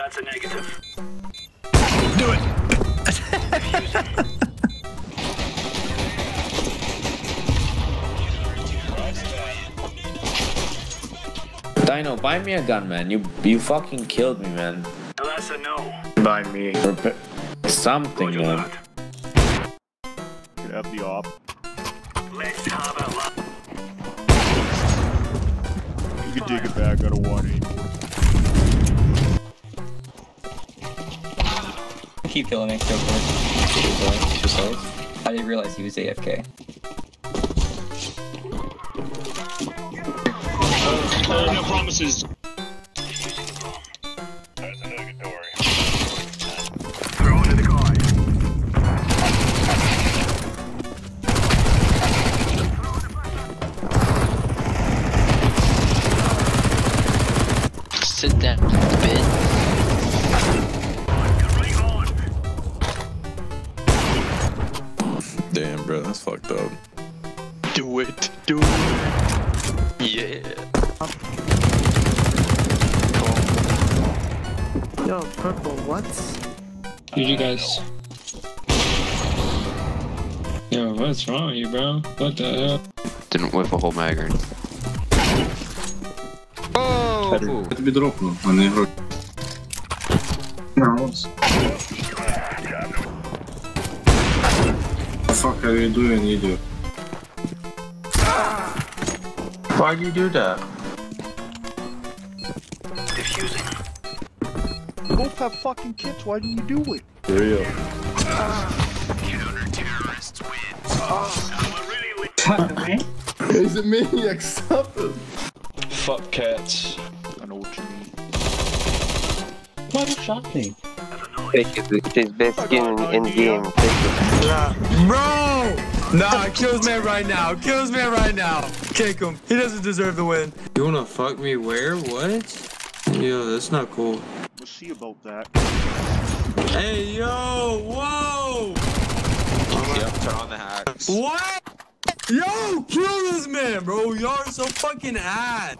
That's a negative. Do it. Dino, buy me a gun, man. You you fucking killed me, man. That's a no. By me. Repa- Something, Roger man. that. Could have the op. Let's have a look. You could dig it back out of 180. Keep killing me, go for it. I didn't realize he was AFK. no promises. Throw into the guard. Sit down, bitch. bro, that's fucked up. Do it. Do it. Yeah. Yo, purple, what? GG guys. Yo, what's wrong with you, bro? What the hell? Didn't whip a whole magazine. Oh! Я тобі дропну, а не гроші. What the fuck are you doing, idiot? Why do you do that? Defusing. Both have fucking kits. Why didn't you do it? Real. Counter-terrorists win. Oh, we're really win. Is it maniac? Stop it. Fuck cats. I know what you mean. Why you shot me? Take it, it is best skin in, in game. Take. Bro! Nah, kills man right now. Kills man right now. Kick him. He doesn't deserve the win. You wanna fuck me where? What? Yo, that's not cool. We'll see about that. Hey, yo! Whoa! Yep, turn on the hacks. What? Yo, kill this man, bro. Y'all are so fucking ass.